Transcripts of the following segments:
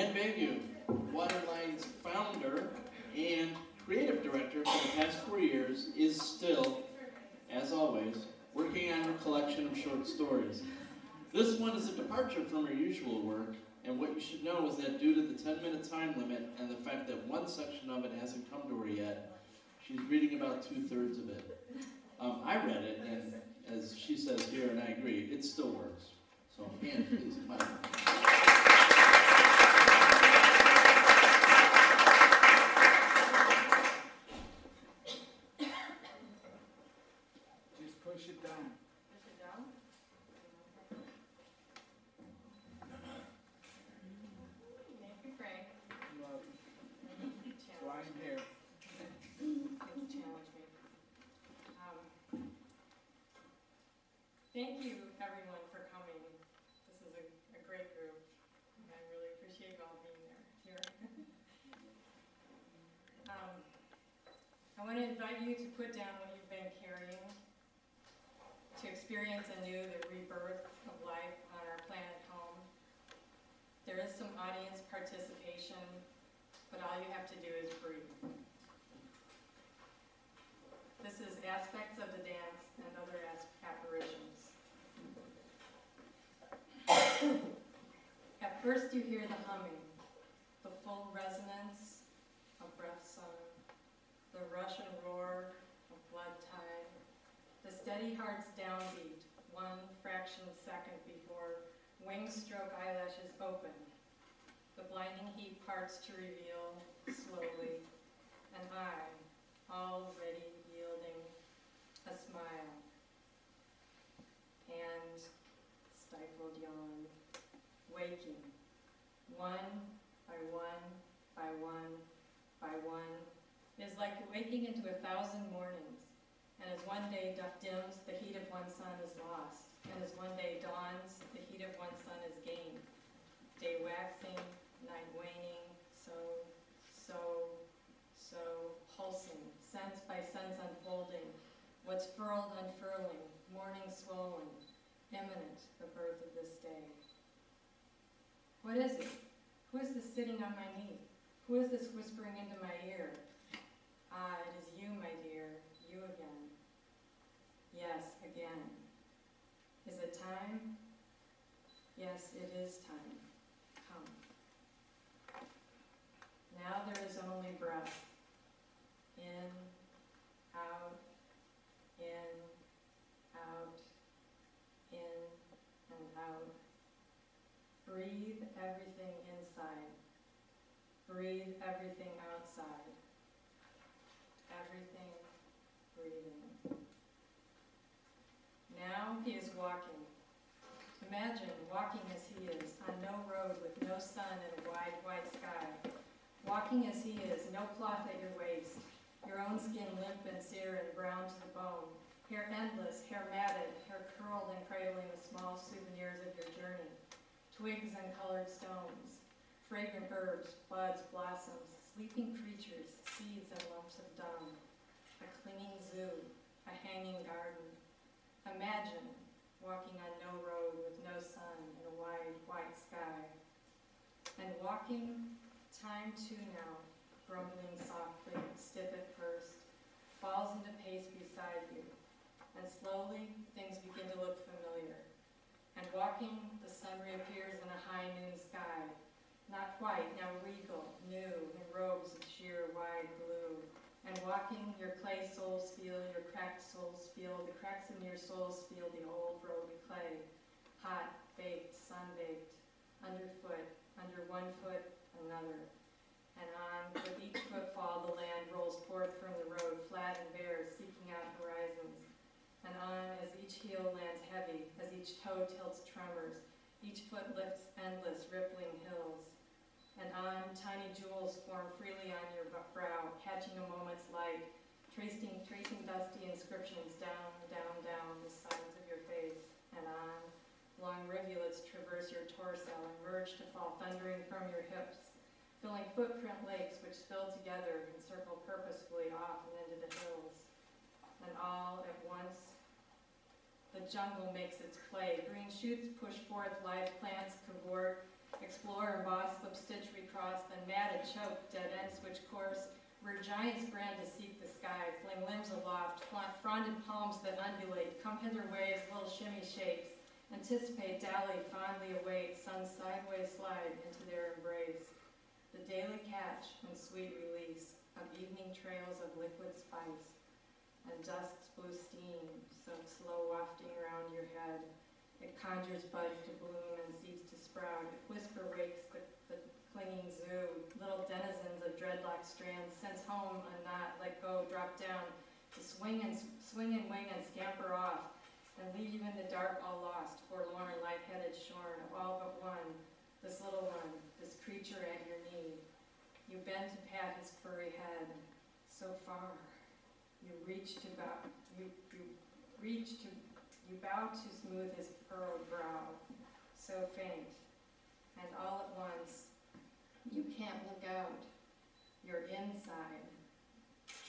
Anne Veague, Waterline's founder and creative director for the past four years, is still, as always, working on her collection of short stories. This one is a departure from her usual work, and what you should know is that due to the 10 minute time limit and the fact that one section of it hasn't come to her yet, she's reading about two thirds of it. Um, I read it, and as she says here, and I agree, it still works. So, Anne, please, on. Just push it down. Push it down. Thank you, Frank. Well, Challenge. Flying here. Things challenge me. Um, Thank you, everyone, for coming. This is a, a great group. and I really appreciate you all being there, here. Um, I want to invite you to put down what you've been carrying, to experience anew the rebirth of life on our planet home. There is some audience participation, but all you have to do is breathe. This is aspects of the dance and other as- apparitions. At first you hear the humming, the full resonance of breath song, the rush and roar of blood tide, the steady heart's downbeat, one fraction of second before wing stroke eyelashes open. The blinding heat parts to reveal slowly an eye already yielding a smile. And stifled yawn, waking, one by one by one by one, is like waking into a thousand mornings. And as one day dims, the heat of one sun is lost. And as one day dawns, the heat of one sun is gained. Day waxing, night waning, so, so, so pulsing, sense by sense unfolding, what's furled unfurling, morning swollen, imminent, the birth of this day. What is it? Who is this sitting on my knee? Who is this whispering into my ear? Ah, it is you, my dear, you again. Yes, again. Is it time? Yes, it is time. Come. Now there is only breath. In, out, in, out, in, and out. Breathe everything inside. Breathe everything outside. Everything breathing. Now he is walking. Imagine walking as he is, on no road with no sun and a wide, white sky. Walking as he is, no cloth at your waist, your own skin limp and sere and brown to the bone, hair endless, hair matted, hair curled and cradling the small souvenirs of your journey, twigs and colored stones, fragrant herbs, buds, blossoms, sleeping creatures, seeds and lumps of dung, a clinging zoo, a hanging garden. Imagine walking on no road with no sun and a wide, white sky. And walking, time too now, grumbling softly, stiff at first, falls into pace beside you. And slowly, things begin to look familiar. Walking, the sun reappears in a high noon sky, not white, now regal, new, in robes of sheer wide blue. And walking, your clay soles feel, your cracked soles feel, the cracks in your soles feel the old road clay, hot, baked, sun-baked, underfoot, under one foot, another. And on, with each footfall, the land rolls forth from the road, flat and bare, seeking out horizons. And on, as heel lands heavy, as each toe tilts tremors, each foot lifts endless, rippling hills. And on, tiny jewels form freely on your brow, catching a moment's light, tracing, tracing dusty inscriptions down, down, down the sides of your face. And on, long rivulets traverse your torso and merge to fall thundering from your hips, filling footprint lakes which spill together and circle purposefully off and into the hills. And all at once, the jungle makes its play. Green shoots push forth, live plants cavort, Explore, emboss, slip stitch, recross, then matted, choke, dead end, switch course, where giants brand to seek the sky, fling limbs aloft, flaunt fronded palms that undulate, come hither waves, little shimmy shapes, anticipate, dally, fondly await, sun sideways slide into their embrace. The daily catch and sweet release of evening trails of liquid spice, and dusk's blue steam, so slow wafting around your head. It conjures buds to bloom and seeds to sprout, it whisper wakes the, the clinging zoo, little denizens of dreadlock strands, sense home and not let go, drop down, to swing and swing and wing and scamper off, and leave you in the dark all lost, forlorn, light-headed, shorn of all but one, this little one, this creature at your knee. You bend to pat his furry head, so far. You reach to bow, you, you reach to, you bow to smooth his furrowed brow, so faint. And all at once, you can't look out. You're inside,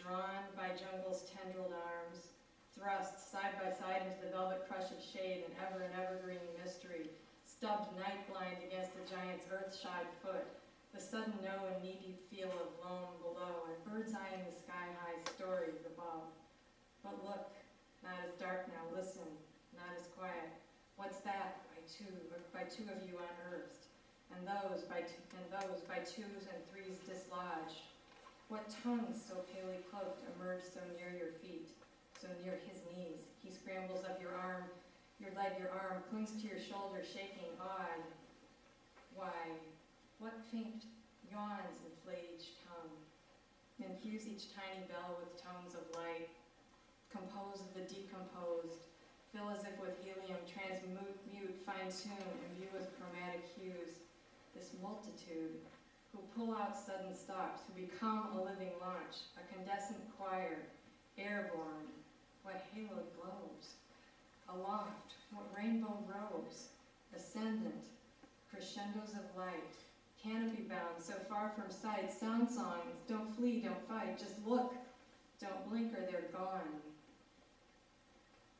drawn by jungle's tendrilled arms, thrust side by side into the velvet crush of shade and ever and evergreen mystery, stubbed night blind against the giant's earth-shod foot, the sudden no and knee-deep feel of loam below, and bird's eye in the sky-high stories above. But look, not as dark now, listen, not as quiet. What's that? By two, by two of you unearthed, and those by two, and those by twos and threes dislodged. What tongues so palely cloaked emerge so near your feet, so near his knees? He scrambles up your arm, your leg, your arm, clings to your shoulder, shaking, awed. Why, what faint yawns inflate each tongue? Infuse each tiny bell with tones of light, compose the decomposed, fill as if with helium, transmute, mute, fine-tune, imbue with chromatic hues. This multitude, who pull out sudden stops, who become a living launch, a condescent choir, airborne, what halo glows, aloft, what rainbow robes, ascendant, crescendos of light, canopy bound, so far from sight, sound songs, don't flee, don't fight, just look, don't blink or they're gone.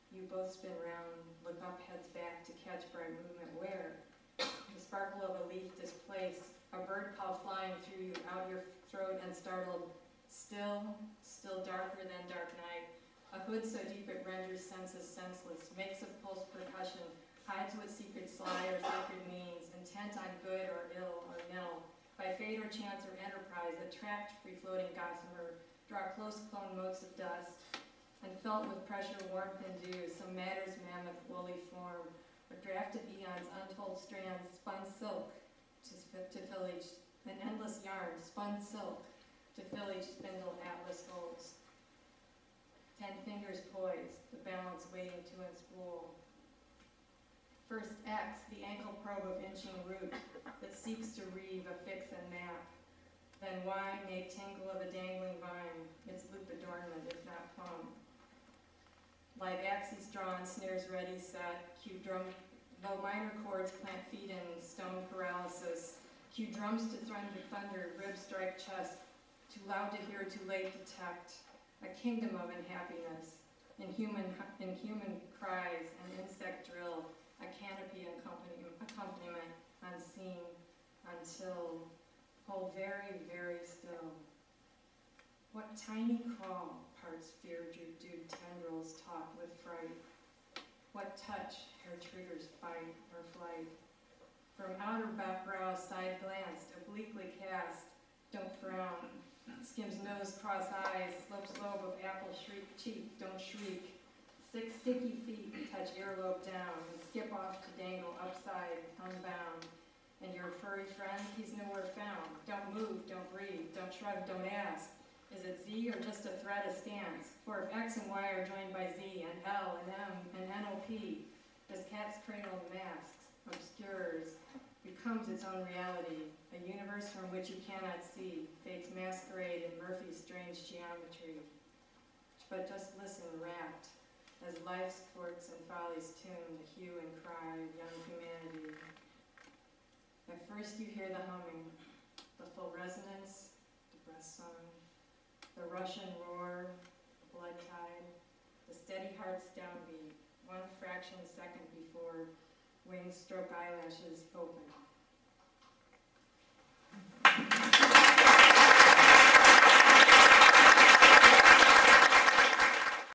You both spin round, look up, heads back to catch bright movement where? The sparkle of a leaf displaced, a bird call flying through you, out your throat and startled, still, still darker than dark night. A hood so deep it renders senses senseless, makes a pulse percussion, hides what secret sly or sacred means, intent on good or ill or nil, by fate or chance or enterprise, attract free-floating gossamer, draw close clone motes of dust, and felt with pressure, warmth, and dew, some matter's mammoth woolly form, a draft of eons, untold strands, spun silk to, to fill each, an endless yarn, spun silk to fill each spindle atlas holds. Ten fingers poised, the balance waiting to unspool. First X, the ankle probe of inching root that seeks to reeve a fix and map. Then Y, made tangle of a dangling vine, its loop adornment, if not plumb. Light axes drawn, snares ready, set, cue drum, though minor chords plant feet in stone paralysis. Cue drums to thunder, thunder, ribs strike chest, too loud to hear, too late detect. A kingdom of unhappiness, in human, in human cries and insect drill, a canopy accompaniment, accompaniment unseen until, hold very, very still. What tiny crawl parts fear dewed tendrils taut with fright? What touch hair triggers fight or flight? From outer back brow side glanced, obliquely cast, don't frown. Skims nose, cross eyes, slopes lobe of apple shriek cheek, don't shriek. Six sticky feet touch earlobe down skip off to dangle upside, unbound. And your furry friend, he's nowhere found. Don't move, don't breathe, don't shrug, don't ask. Is it Z or just a threat askance? For if X and Y are joined by Z and L and M and NOP, this cat's cradle masks, obscures, becomes its own reality, a universe from which you cannot see, fate's masquerade in Murphy's strange geometry. But just listen rapt, as life's quirks and follies tune the hue and cry of young humanity. At first you hear the humming, the full resonance, the breast song, the rush and roar, the blood tide, the steady heart's downbeat, one fraction second before wings stroke eyelashes open.